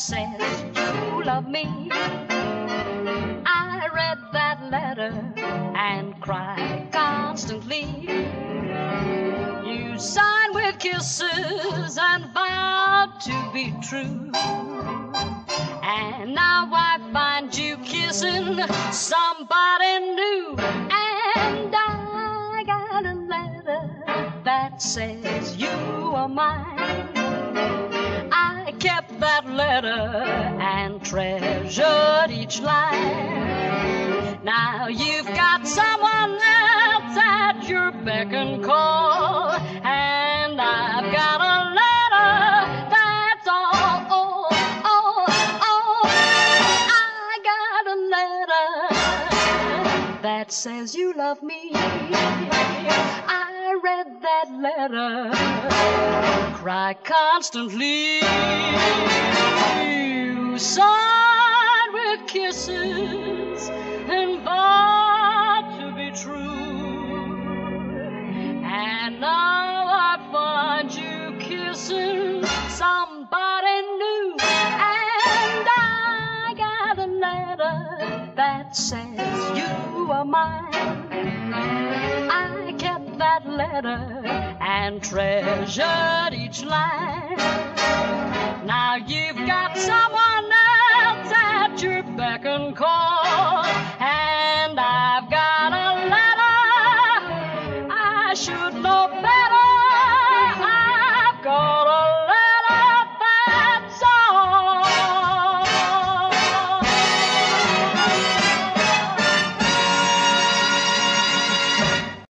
says you love me. I read that letter and cried constantly. You signed with kisses and vowed to be true. And now I find you kissing somebody new. And I got a letter that says you are mine. Letter and treasured each line. Now you've got someone else at your beck and call, and I've got a letter that's all. Oh, oh, oh, I got a letter that says you love me. I read that letter, cry constantly. Signed with kisses and vowed to be true. And now I find you kissing somebody new. And I got a letter that says you are mine. I kept that letter and treasured each line. Now you've got someone second call, and I've got a letter. I should know better.